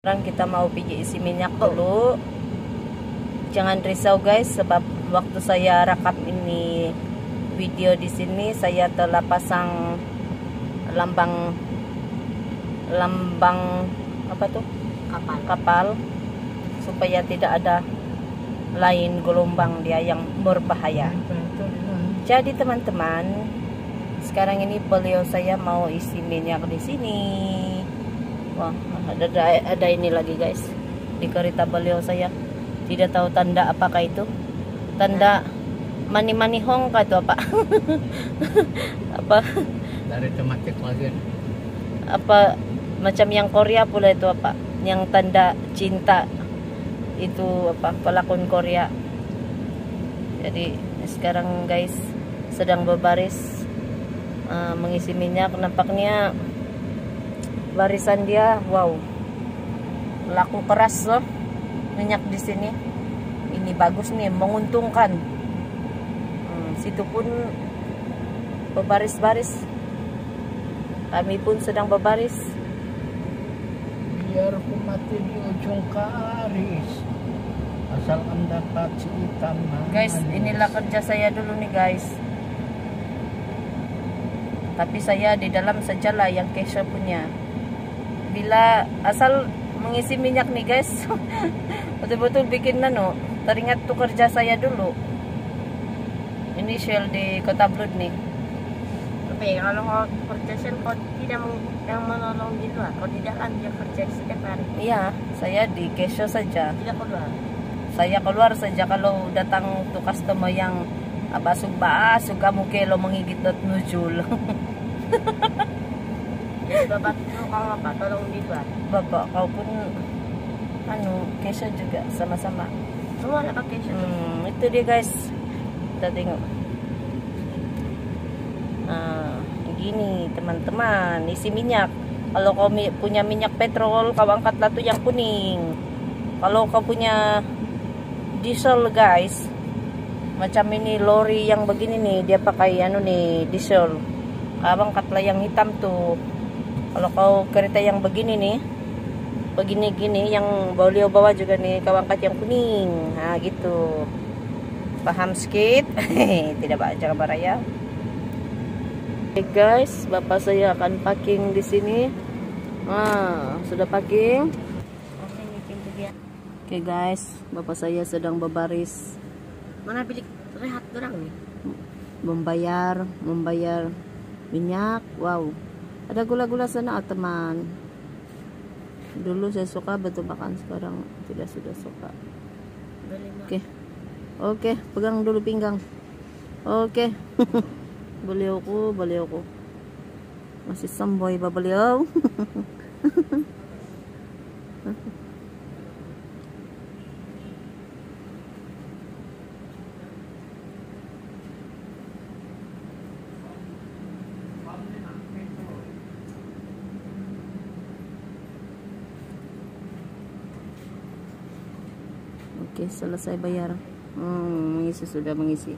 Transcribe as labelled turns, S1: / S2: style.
S1: Sekarang kita mau pergi isi minyak dulu. Jangan risau guys, sebab waktu saya rekam ini video di sini saya telah pasang lambang lambang apa tuh
S2: kapal
S1: kapal supaya tidak ada lain gelombang dia yang berbahaya. Jadi teman-teman, sekarang ini beliau saya mau isi minyak di sini. Wah, ada, ada ada ini lagi guys. Di kereta beliau saya tidak tahu tanda apakah itu. Tanda mani-mani hong kah itu apa? apa
S2: dari tematik lagi
S1: apa macam yang Korea pula itu apa? Yang tanda cinta itu apa? Pelakon Korea. Jadi sekarang guys sedang berbaris uh, mengisi minyak nampaknya barisan dia wow. Laku keras loh minyak di sini. Ini bagus nih menguntungkan. Hmm, situ pun berbaris-baris. Kami pun sedang berbaris.
S2: Biar ku mati di ujung karis asal anda si hitam
S1: guys inilah kerja saya dulu nih guys. Tapi saya di dalam sajalah yang Kesha punya bila asal mengisi minyak nih guys betul-betul bikin nano teringat tuh kerja saya dulu. Initial di kota Blood nih.
S3: Tapi kalau kau kerja sen kau tidak yang menolong di luar, kau tidak kan dia kerja setiap hari,
S1: iya saya di Kesha saja.
S3: Tidak keluar.
S1: saya keluar saja kalau datang tuh customer yang ba suka mukelo mengigit at nujul
S3: bapak itu kau apa, tolong di luar.
S1: bapak kau pun anu Kesha juga sama-sama
S3: Semua ada pakai situ.
S1: Hmm, itu dia guys. Kita tengok. Nah, gini teman-teman, isi minyak. Kalau kau punya minyak petrol, kau angkatlah tuh yang kuning. Kalau kau punya diesel guys, macam ini lori yang begini nih, dia pakai anu nih diesel. Kau angkatlah yang hitam tuh. Kalau kau kereta yang begini nih, begini-gini yang beliau bawa juga nih kau angkat yang kuning. Nah gitu. Paham sedikit tidak baca kabar ya. Oke guys bapak saya akan packing di sini. Nah sudah packing?
S3: Oke,
S1: oke guys bapak saya sedang berbaris.
S3: Mana bilik rehat orang nih?
S1: membayar membayar minyak. Wow ada gula-gula sana ah, teman dulu saya suka betul makan sekarang tidak sudah suka
S3: Beli mah.
S1: Oke. Oke, pegang dulu pinggang. Oke. beliau ko, beliau ko. Masih samboy ba beliau? Oke, selesai bayar. Hmm, mengisi sudah mengisi.